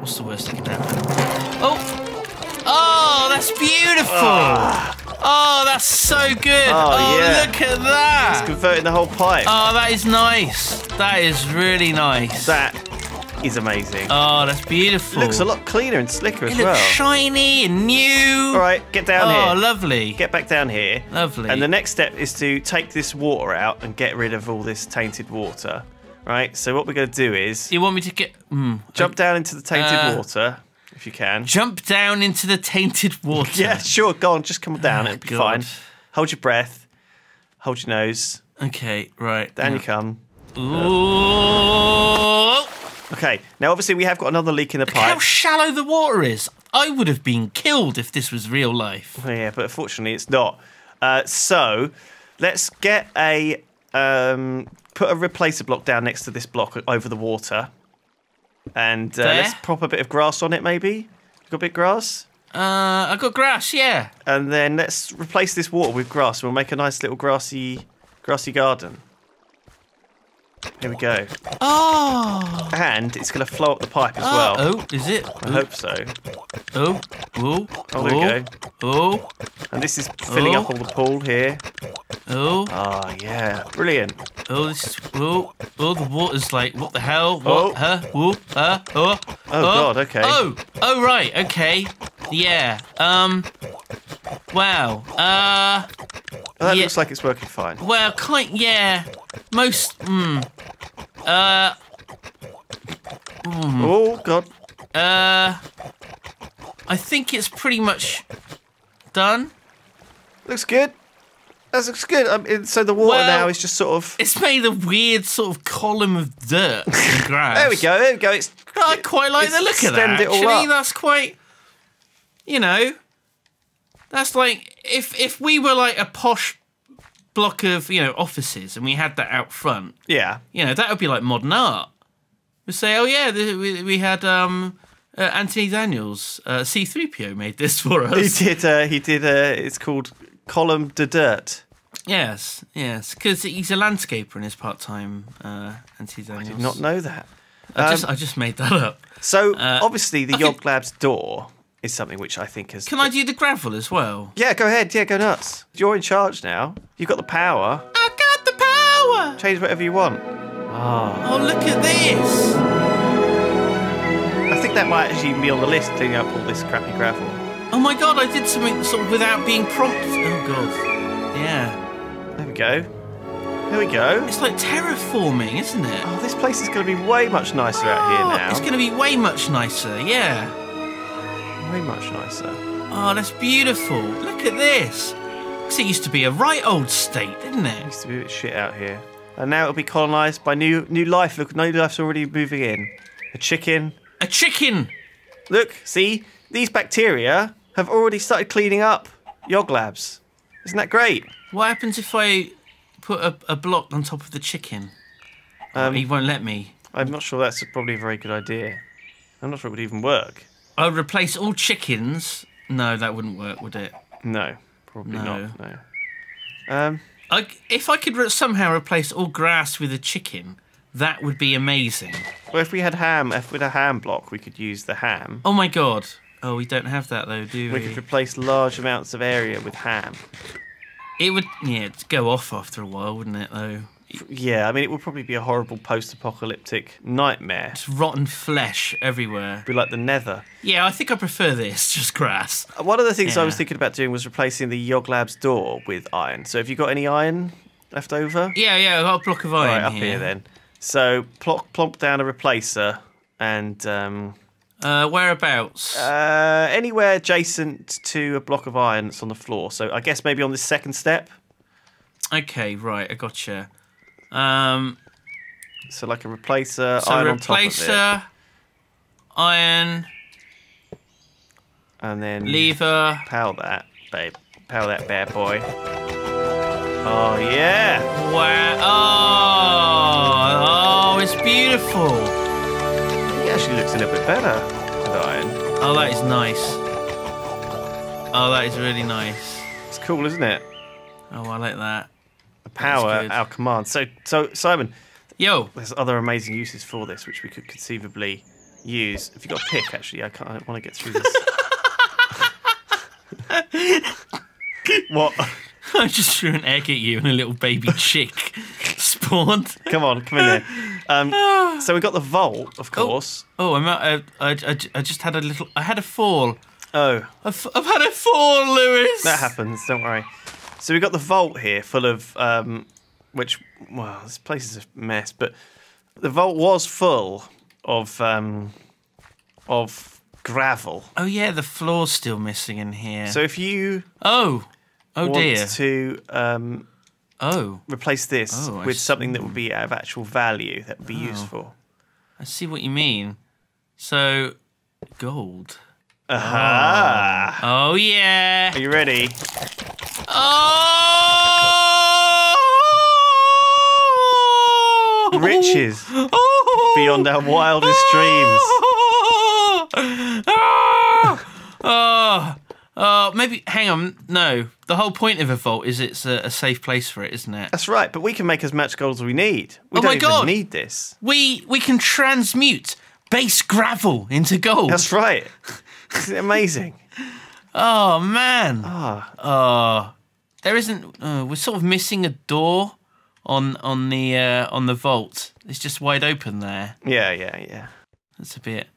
What's the worst that can happen? Oh! Oh, that's beautiful! Ah. Oh, that's so good! Oh, Oh, yeah. look at that! It's converting the whole pipe. Oh, that is nice. That is really nice. That is amazing. Oh, that's beautiful. It looks a lot cleaner and slicker It as looks shiny and new. All right, get down oh, here. Oh, lovely. Get back down here. Lovely. And the next step is to take this water out and get rid of all this tainted water. Right. So what we're going to do is you want me to get mm, jump down into the tainted Uh, water if you can. jump down into the tainted water? Yeah, sure. Go on. Just come down. Oh, It'll be God. fine. Hold your breath. Hold your nose. Okay, right. Down you come. Ooh. Okay. Now, obviously, we have got another leak in the How pipe. How shallow the water is. I would have been killed if this was real life. Oh, yeah, but unfortunately, it's not. Uh, so let's get a um, put a replacer block down next to this block over the water, and uh, let's prop a bit of grass on it. Maybe you got a bit of grass, Uh, I got grass, yeah. and then let's replace this water with grass. We'll make a nice little grassy, grassy garden. Here we go, Oh. and it's going to flow up the pipe as Oh, well. oh, is it? I hope so. Oh, oh, Oh, there we oh, go. oh, And this is filling Oh. up all the pool here. oh, Oh yeah, brilliant. oh, this is, oh, oh, the water's like, what the hell? What? Oh. Huh? Oh, huh? Oh, Oh, God, okay. Oh, oh, right, okay. Yeah, um, wow. Uh, Oh, that Yeah. looks like it's working fine. well, kind, yeah. Most, hmm. Uh, Oh God. uh, I think it's pretty much done. Looks good. That looks good. So the water Well- now is just sort of. It's made a weird sort of column of dirt and grass. There we go. There we go. It's I quite like the look of that. Actually, that's quite. You know, that's like if if we were like a posh block of you know offices and we had that out front, yeah. you know, that would be like modern art. We say, oh yeah, we, we had um, uh, Anthony Daniels, uh, C3PO made this for us. He did. Uh, he did. Uh, it's called column de dirt. yes, yes, because he's a landscaper in his part time. Uh, Anthony Daniels. I Did not know that. I just Um, I just made that up. So Uh, obviously the okay. Yog Labs door is something which I think has. Can I do the gravel as well? Yeah, go ahead. Yeah, go nuts. You're in charge now. You've got the power. I got the power. Change whatever you want. Ah, Oh, look at this! I think that might actually be on the list. Cleaning up all this crappy gravel. Oh my god, I did something sort of without being prompted. Oh god. Yeah. There we go. There we go. It's like terraforming, isn't it? Oh, this place is going to be way much nicer out here Oh, now. It's going to be way much nicer, yeah. Way much nicer. Oh, that's beautiful. Look at this. 'Cause it used to be a right old state, didn't it? Used to be a bit shit out here. And now it'll be colonised by new new life. Look, new life's already moving in. A chicken. A chicken! Look, see? These bacteria have already started cleaning up Yog Labs. Isn't that great? What happens if I put a, a block on top of the chicken? Um, he won't let me. I'm not sure that's probably a very good idea. I'm not sure it would even work. I'll replace all chickens. No, that wouldn't work, would it? No, probably No. not. No. Um, I, if I could re- somehow replace all grass with a chicken, that would be amazing. well, if we had ham, if we had a ham block, we could use the ham. Oh my god. Oh, we don't have that though, do We we? could replace large amounts of area with ham. It would, yeah, it'd go off after a while, wouldn't it? Though Yeah, I mean, it would probably be a horrible post-apocalyptic nightmare. it's rotten flesh everywhere. Be like the Nether. Yeah, I think I prefer this, just grass. One of the things I was thinking about doing was replacing the Yog Labs door with iron. So, have you got any iron left over? Yeah, yeah, I got a block of iron right, up here. then. So, plop, plonk down a replacer and um, Uh, whereabouts? uh, anywhere adjacent to a block of iron that's on the floor. So, I guess maybe on this second step. okay, right, I gotcha. Um, So, like a replacer, so iron on top of it, replacer, iron, and then lever. power that, babe. Power that bad boy. Oh yeah! Wow! Oh, oh, it's beautiful. It actually looks a little bit better with iron. Oh, that is nice. Oh, that is really nice. It's cool, isn't it? Oh, I like that. The power at our command. So, so Simon, Yo, there's other amazing uses for this which we could conceivably use. If you got a pick, actually, I can't. I want to get through this. what? I just threw an egg at you and a little baby chick spawned. Come on, come in here. Um, so we got the vault, of course. Oh, I'm out, I, I, I, I just had a little. I had a fall. Oh, I've, I've had a fall, Lewis. that happens. Don't worry. So we've got the vault here, full of um, which. Well, this place is a mess, but the vault was full of um, of gravel. Oh yeah, the floor's still missing in here. So if you oh, oh want dear. to um, Oh, replace this Oh, with something that would be of actual value, that would be Oh. useful. I see what you mean. So, gold. Aha! Oh yeah. Are you ready? Oh! Riches Oh! beyond our wildest dreams. Oh! oh, maybe. Hang on. No, the whole point of a vault is it's a, a safe place for it, isn't it? That's right, but we can make as much gold as we need. We Oh don't my even God. need this. We we can transmute base gravel into gold. That's right. Amazing? Oh man. Ah, Oh, there isn't. Uh, we're sort of missing a door on on the uh, on the vault. It's just wide open there. yeah, yeah, yeah. That's a bit.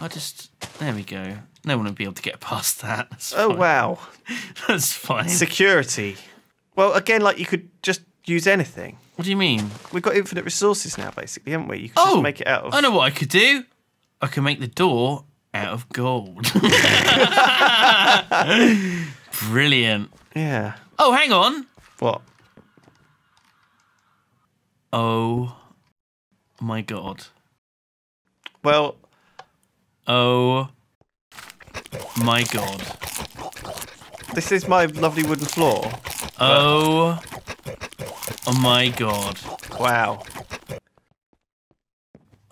I just. There we go. No one will be able to get past that. That's Oh fine. wow, That's fine. security. Well, again, like you could just use anything. What do you mean? We've got infinite resources now, basically, haven't we? You can Oh, just make it out of. I know what I could do. I can make the door out of gold. Brilliant. Yeah. Oh, hang on. What? Oh my god. Well, Oh my god. this is my lovely wooden floor. Oh, oh my god. Wow.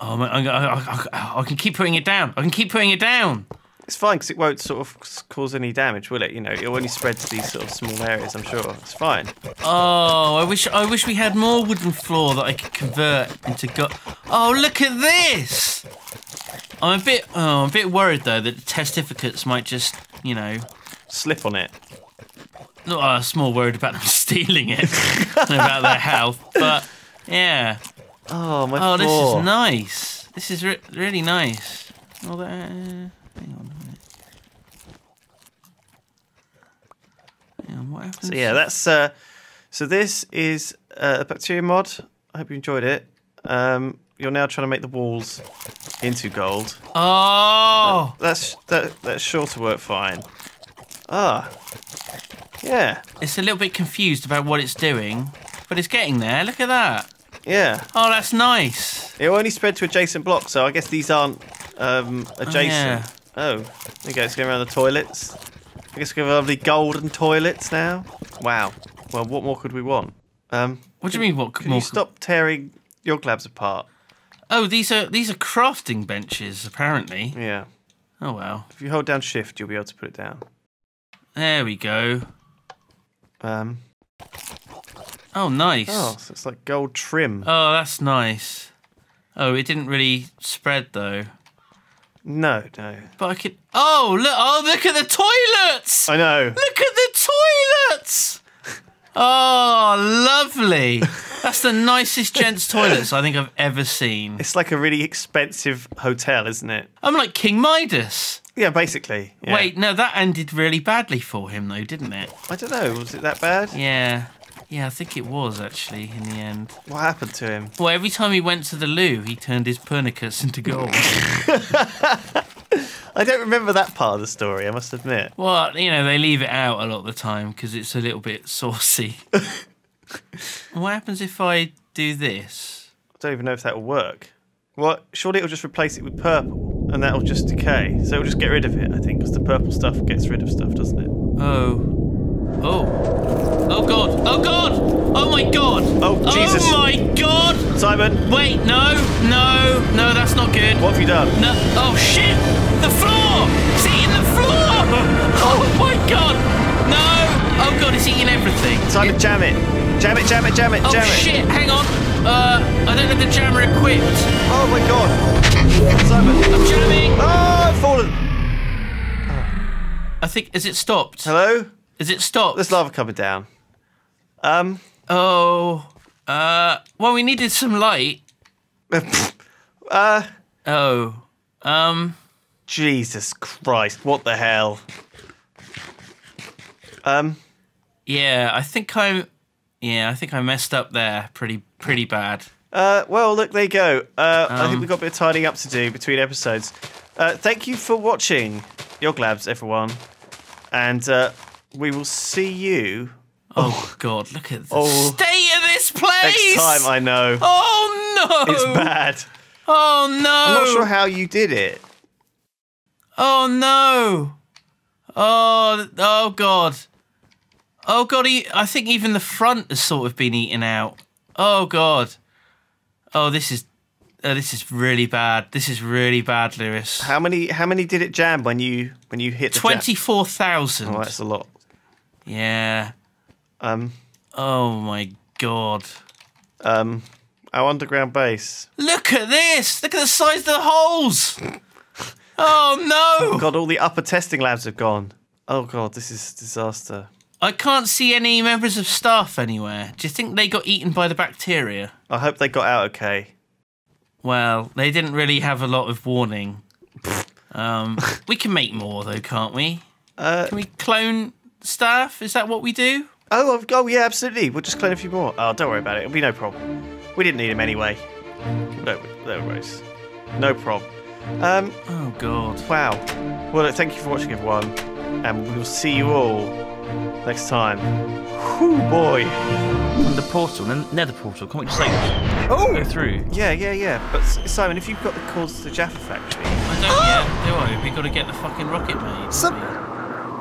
Oh my, I, I, I, I can keep putting it down. I can keep putting it down. It's fine because it won't sort of cause any damage, will it? You know, it'll only spread to these sort of small areas. I'm sure it's fine. Oh, I wish I wish we had more wooden floor that I could convert into gold. Oh, look at this. I'm a bit oh, I'm a bit worried though that the testificates might just, you know, Slip on it. not uh, small worried about them stealing it and about their health, but yeah. Oh my god. Oh, this is nice. This is re- really nice. That, uh, hang on a minute. Hang on, what happens? So yeah, that's uh, so this is uh, a bacteria mod. I hope you enjoyed it. Um, you're now trying to make the walls into gold. Oh, That's that that's sure to work fine. Ah, yeah, it's a little bit confused about what it's doing, but it's getting there. Look at that. Yeah. Oh, that's nice. It only spread to adjacent blocks, so I guess these aren't um, adjacent. yeah. Oh, there you go. It's going around the toilets. I guess we have lovely golden toilets now. Wow. Well, what more could we want? Um, What do you mean? What can more? you stop tearing Yog Labs apart? Oh, these are these are crafting benches apparently. Yeah. Oh well. If you hold down shift, you'll be able to put it down. There we go. Um, Oh, nice. oh, so it's like gold trim. Oh, that's nice. Oh, it didn't really spread though. No, no. But I could. Oh, look! Oh, look at the toilets! I know. Look at the toilets! Oh, lovely! That's the nicest gents' toilets I think I've ever seen. It's like a really expensive hotel, isn't it? I'm like King Midas. Yeah, basically. yeah. Wait, no, that ended really badly for him, though, didn't it? I don't know. Was it that bad? Yeah. Yeah, I think it was actually in the end. What happened to him? Well, every time he went to the loo, he turned his pernicus into gold. I don't remember that part of the story. I must admit. well, you know, they leave it out a lot of the time because it's a little bit saucy. what happens if I do this? I don't even know if that will work. Well, Surely it'll just replace it with purple, and that'll just decay. So it'll just get rid of it. I think because the purple stuff gets rid of stuff, doesn't it? Oh. Oh. Oh god. Oh god. Oh my god. Oh, Jesus. Oh my god. Simon, Wait, no. No. No, that's not good. what have you done? No. Oh shit. The floor. It's eating the floor. Oh my god. No. Oh god. it's eating everything. Simon, jam it. Jam it, jam it, jam it, Oh jam it. shit, hang on. Uh, I don't have the jammer equipped. Oh my god. Simon. I'm jamming. Oh, I've fallen. I think, is it stopped? Hello? Is it stopped? There's lava coming down. Um, Oh, uh, well, we needed some light. uh, Oh, um, Jesus Christ, what the hell? Um, yeah, I think I'm, yeah, I think I messed up there pretty, pretty bad. uh, well, look, there you go. Uh, I think Um, we've got a bit of tidying up to do between episodes. Uh, thank you for watching Yog Labs, everyone. And uh, we will see you Oh, God, look at the Oh. state of this place. next time, I know. Oh no! It's bad. Oh no! I'm not sure how you did it. Oh no! Oh, oh God! Oh God! I think even the front has sort of been eaten out. Oh God! Oh, this is, uh, this is really bad. This is really bad, Lewis. How many how many did it jam when you when you hit? Twenty-four thousand. Oh, that's a lot. Yeah. Um Oh my God! um our underground base. Look at this! Look at the size of the holes! Oh no! God, all the upper testing labs have gone. Oh god, this is disaster. I can't see any members of staff anywhere. Do you think they got eaten by the bacteria? I hope they got out okay. Well, they didn't really have a lot of warning. Um, we can make more though, can't we? Uh, Can we clone staff? Is that what we do? oh, I've- oh yeah, absolutely. We'll just clone a few more. Oh, don't worry about it. It'll be no problem. We didn't need him anyway. No, no worries. No problem. Um, Oh god. wow. Well, look, thank you for watching, everyone, and we will see you all next time. Whew, boy. And the portal, the nether portal. Can't we just like Oh, go through? yeah, yeah, yeah. But Simon, if you've got the cords to the Jaffa factory, I don't yet, do I? We've got to get the fucking rocket made. Some-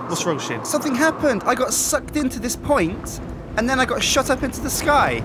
what's wrong, Shin? Something happened. I got sucked into this point, and then I got shot up into the sky.